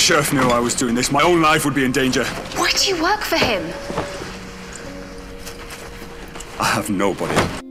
Sheriff knew I was doing this, my own life would be in danger. Why do you work for him? I have nobody.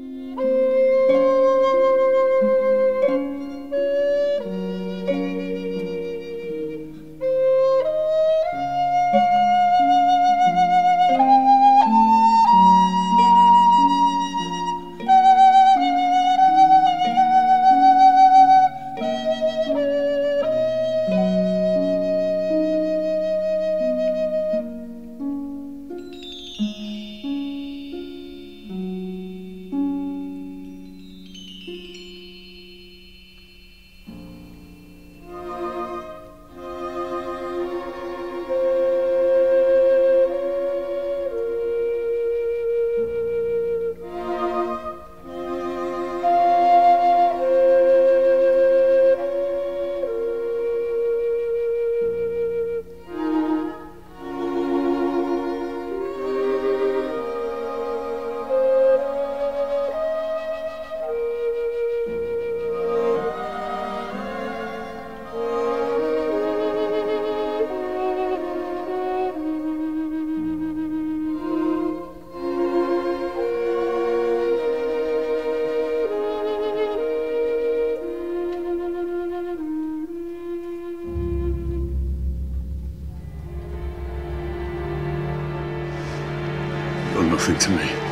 Nothing to me.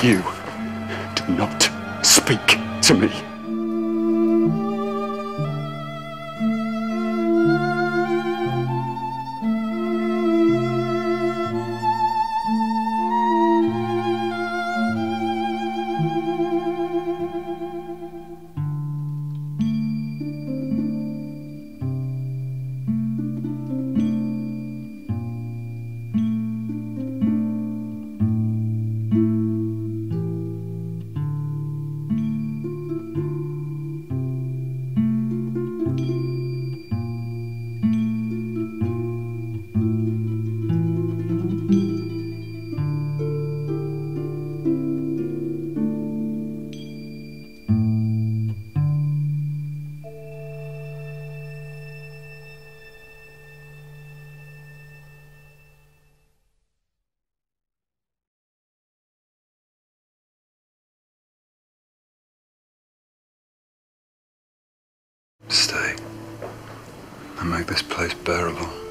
You do not speak to me. And make this place bearable.